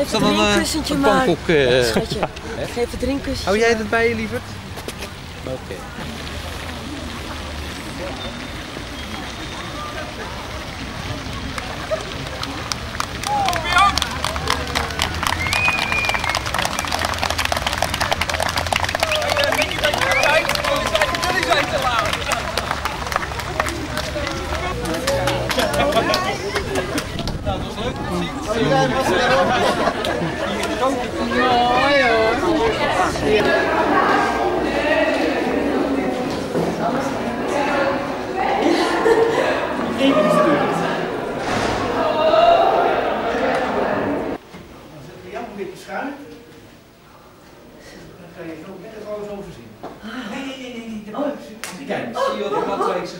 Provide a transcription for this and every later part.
Geef het dat een, eh, drinkkussentje maar. pannenkoek? eh, Schatje, geef het drinkkussentje. Hou jij het bij je, lieverd? Oké. Dan zet je jou een beetje schuin. Dan kan je zo net alles overzien. Nee, nee, nee, nee, nee. de buik zit- Kijk, Zie je wat de Katwijkse?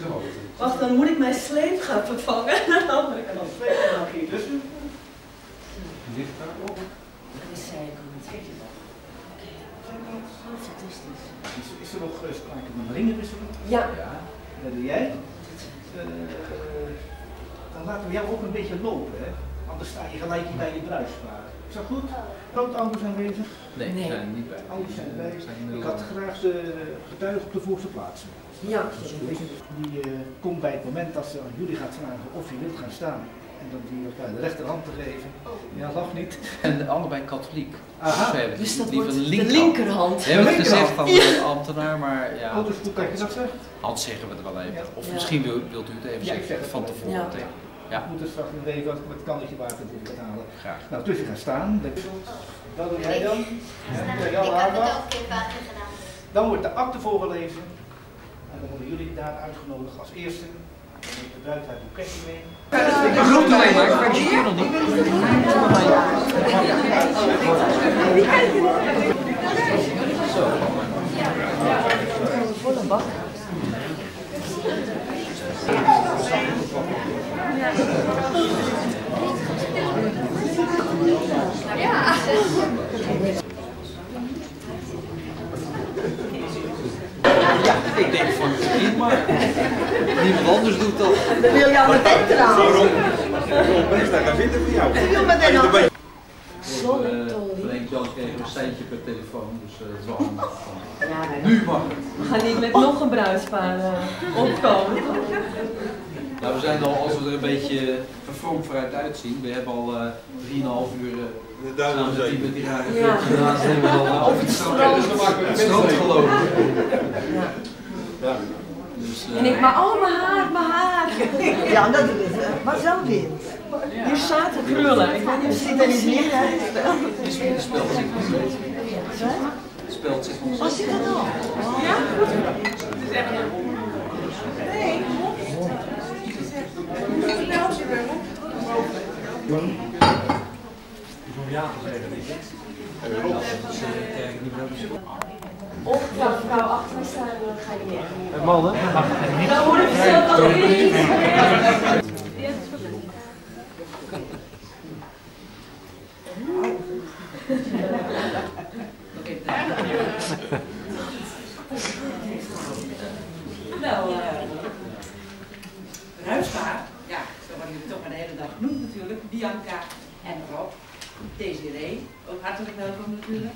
Wacht, dan moet ik mijn sleep gaan vervangen. en dan twee en dan hier tussen. Ligt daar op. Dat is zeker niet. Fantastisch. Is, is er nog eh, sprake van ringenwisseling? Ja. Ja. Dat doe jij. Eh, dan laten we jou ook een beetje lopen, hè. Anders sta je gelijk hier bij je bruispaar. Is dat goed? Grootouders aanwezig? Nee, Nee. we zijn niet bij. Ouders zijn zijn Ik had graag de getuigen op de voorste plaats. Ja. Die eh, komt bij het moment dat ze aan jullie gaat vragen of je wilt gaan staan. En dan die elkaar de rechterhand te geven. Ja, lach niet. En allebei katholiek. Aha. Dus dat wordt de linkerhand. We hebben het gezegd van de ambtenaar, maar ja. Oh, dus hoe kan je dat zeggen? Anders zeggen we het wel even. Of Ja. misschien wil- wilt u het even Ja, zeggen van tevoren Ja. tegen. Ja, Ik moet er straks nog even wat- wat kannetje water gaan halen. graag. Nou, tussen gaan staan. Dat doe jij dan. Ja, Ik had het ook keer vaker gedaan. Dan wordt de akte voorgelezen. En dan worden jullie daar uitgenodigd als eerste. De bruid haar boeketje maar, ik je niet. Volle bak. Ik denk van niet, maar anders doet dat. Dan wil je aan de tent trouwen. Sorry, Verlengd Jan kreeg een seintje per telefoon, dus eh, het is wel handig. Ja, Nu mag het. we gaan niet met nog een bruidspaar eh, opkomen. toch? Nou, we zijn al, als we er een beetje vervormd vooruit uitzien, we hebben al eh 3,5 uur uh, samen met die, met die rare Ja. ventje naast hebben we al Op het strand. Dus dan maken we het strand gelopen. Ja. Dus, eh, En ik, maar oh, mijn haar, mijn haar. Ja, dat is het. Maar zo wind. Hier staat het krullen. Ik weet niet Zit er niet meer? hè? die sp- de speld zit nog steeds. Speld zit nog Oh, steeds. zit er nog? Of ja, vrouw achter me staan, dan ga je niet. Mannen? Moet ik wel niet. Nou, bruidspaar, ja, zo worden jullie toch de hele dag genoemd natuurlijk. Bianca en Rob, Desiree, ook hartelijk welkom natuurlijk.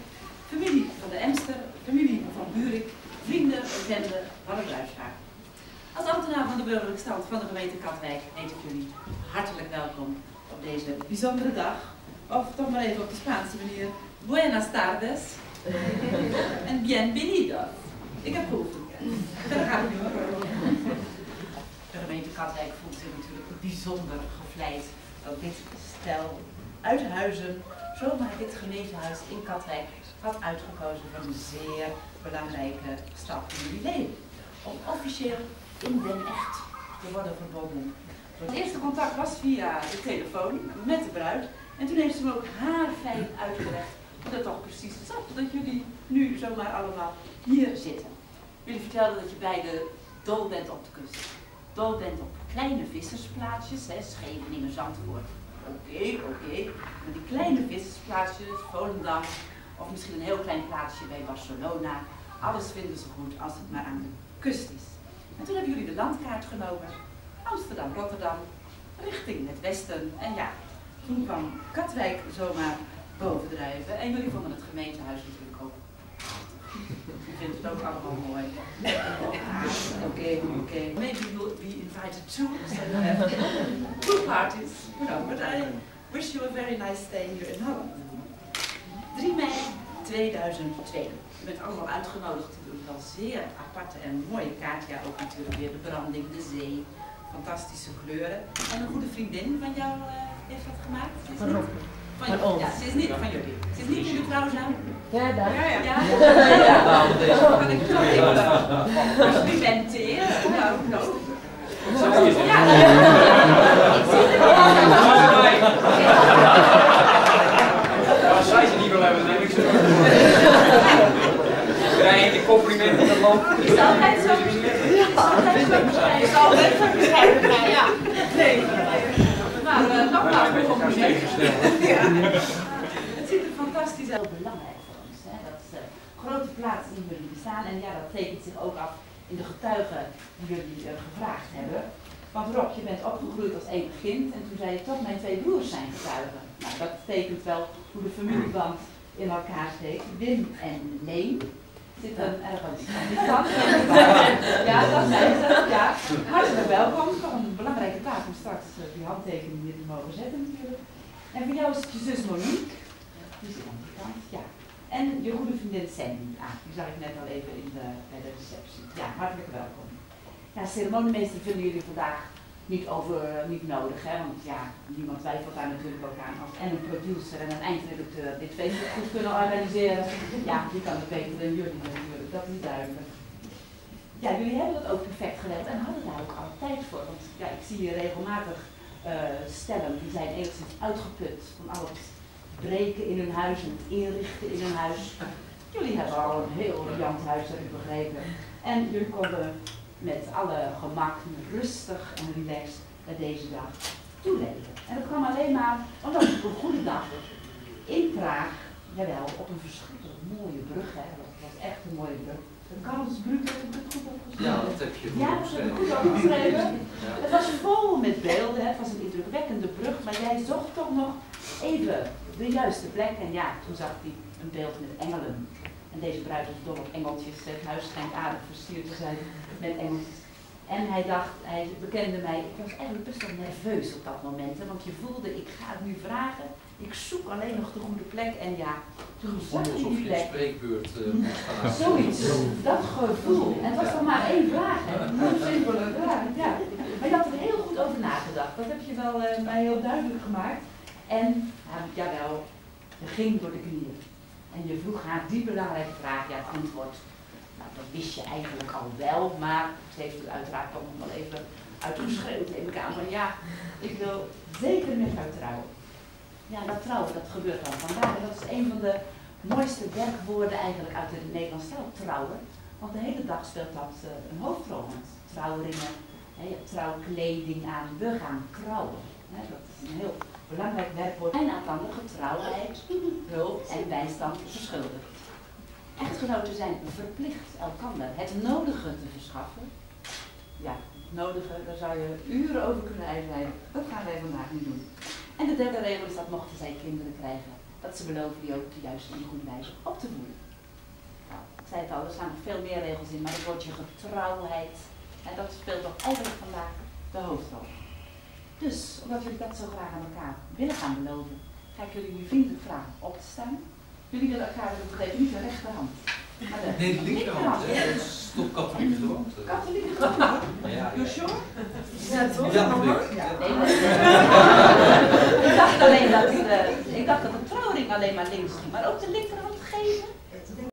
Familie van de Emster, familie van Buurik, vrienden, bekenden van het bruidspaar. Als ambtenaar van de burgerlijke stand van de gemeente Katwijk heet ik jullie hartelijk welkom op deze bijzondere dag. Of toch maar even op de Spaanse manier. Buenas tardes en bienvenidos. Ik heb geoefend. Verder gaat het. De gemeente Katwijk voelt zich natuurlijk bijzonder gevleid dat dit stel uit Huizen zomaar dit gemeentehuis in Katwijk had uitgekozen voor een zeer belangrijke stap in leven. Om officieel in Den Echt te worden verbonden. Het eerste contact was via de telefoon met de bruid. En toen heeft ze me ook haarfijn uitgelegd hoe dat toch precies zat. Dat jullie nu zomaar allemaal hier zitten. Jullie vertelden dat je beide dol bent op de kust. Dol bent op kleine vissersplaatsjes, hè, Scheveningen, Zandvoort. Oké, oké. Maar die kleine vissersplaatsjes, Volendam, of misschien een heel klein plaatsje bij Barcelona. Alles vinden ze goed als het maar aan de kust is. En toen hebben jullie de landkaart genomen. Amsterdam, Rotterdam, richting het westen. En ja, Toen kwam Katwijk zomaar bovendrijven en jullie vonden het gemeentehuis natuurlijk ook ik vind het ook allemaal mooi. Oké, oké. Maybe we'll be invited too, so you have two parties. You know, but I wish you a very nice stay here in Holland. 3 mei 2002. Je bent allemaal uitgenodigd. Het is wel zeer aparte en mooie kaart. Ja, ook natuurlijk weer de branding, de zee. Fantastische kleuren. En een goede vriendin van jou uh, heeft dat gemaakt? Is Van Van, Van ons. Ja, ze is niet van jullie. Ze is niet jullie trouw zijn. Ja, daar. Ja, ja. ja. Nou, deze Kan ik toch even complimenteren? Nou, nou. Ja, ik zie het Als zij ze niet wil hebben, dan heb ik ze wel. Krijg je complimenten in het is altijd zo. Het is altijd zo bescheiden. Het is altijd zo bescheiden. Ja. Nee. Maar nogmaals een compliment. Ja. Het ziet er fantastisch uit. Heel belangrijk voor ons. Hè? Dat is de grote plaats in jullie bestaan. En ja, dat tekent zich ook af in de getuigen die jullie uh, gevraagd hebben. Want Rob, je bent opgegroeid als één kind en toen zei je toch, mijn twee broers zijn getuigen. Nou, dat betekent wel hoe de familieband in elkaar steekt. Wim en Leen zitten ergens aan die kant. Ja, dat zijn ze. Ja, hartelijk welkom. Toch een belangrijke taak om straks eh, die handtekening hier te mogen zetten natuurlijk. En voor jou is het je zus Monique. Die zit aan die kant, ja. En je goede vriendin Sandy. Ah, die zag ik net al even in de, bij de receptie. Ja, hartelijk welkom. Ja, ceremoniemeester vinden jullie vandaag niet, over, niet nodig, hè? want ja, niemand twijfelt daar natuurlijk ook aan. Als en een producer en een eindredacteur dit feest goed kunnen organiseren, ja, die kan het beter dan jullie natuurlijk, dat is duidelijk. Ja, jullie hebben dat ook perfect geregeld en hadden daar ook altijd voor. Want ja, ik zie hier regelmatig eh, stellen die zijn enigszins uitgeput van al het breken in hun huis en het inrichten in hun huis. Jullie hebben al een heel riant huis, heb ik begrepen. En jullie konden met alle gemak, rustig en relaxed bij deze dag toeleven. En dat kwam alleen maar omdat het op een goede dag in Praag, jawel, op een verschrikkelijk mooie brug, hè, dat was echt een mooie brug. De Karlsbrug, heb ik het goed opgeschreven? Ja, dat heb je goed Ja, dat heb ik opgeschreven. goed opgeschreven. Ja. Het was vol met beelden, hè. het was een indrukwekkende brug, maar jij zocht toch nog even de juiste plek. En ja, toen zag hij een beeld met engelen. En deze bruid was dol op engeltjes. Het huis schijnt aardig versierd te zijn met engeltjes. En hij dacht, hij bekende mij, ik was eigenlijk best wel nerveus op dat moment. hè, Want je voelde, ik ga het nu vragen. Ik zoek alleen nog de goede plek. En ja, toen zat ik die plek. spreekbeurt houden. Zoiets, dat gevoel. En het was nog maar één vraag, hè? Een simpele vraag, ja. Maar je had er heel goed over nagedacht. Dat heb je wel eh, mij heel duidelijk gemaakt. En, ja, jawel, je ging door de knieën. En je vroeg haar die belangrijke vraag, ja, het antwoord. Nou, dat wist je eigenlijk al wel, maar ze heeft het uiteraard toch nog wel even uitgeschreeuwd, neem ik aan. Van ja, ik wil zeker met jou trouwen. Ja, dat trouwen, dat gebeurt dan vandaag. En dat is een van de mooiste werkwoorden eigenlijk uit de Nederlandse taal, trouwen. Want de hele dag speelt dat eh, een hoofdrol. Trouwringen, hè, trouwkleding aan, we gaan trouwen. Hè, dat is een heel belangrijk werkwoord. En aan getrouwheid, hulp en bijstand verschuldigd. Echtgenoten zijn verplicht elkander het nodige te verschaffen. Ja, het nodige, daar zou je uren over kunnen zijn. Dat gaan wij vandaag niet doen. En de derde regel is dat mochten zij kinderen krijgen, dat ze beloven die ook juist op een goede wijze op te voeden. Nou, ik zei het al, er staan nog veel meer regels in, maar het woordje getrouwheid, en dat speelt toch eigenlijk vandaag de hoofdrol. Dus, omdat jullie dat zo graag aan elkaar willen gaan beloven, ga ik jullie nu vriendelijk vragen op te staan. Jullie willen elkaar dat niet de rechterhand. Maar de Nee, de linkerhand, Dat is toch katholieke gewoonte. Katholieke Ja, ja. You sure? Ja, toch? Ja, ik. Dacht alleen dat de, ik dacht dat de trouwring alleen maar links ging, maar ook de linkerhand geven.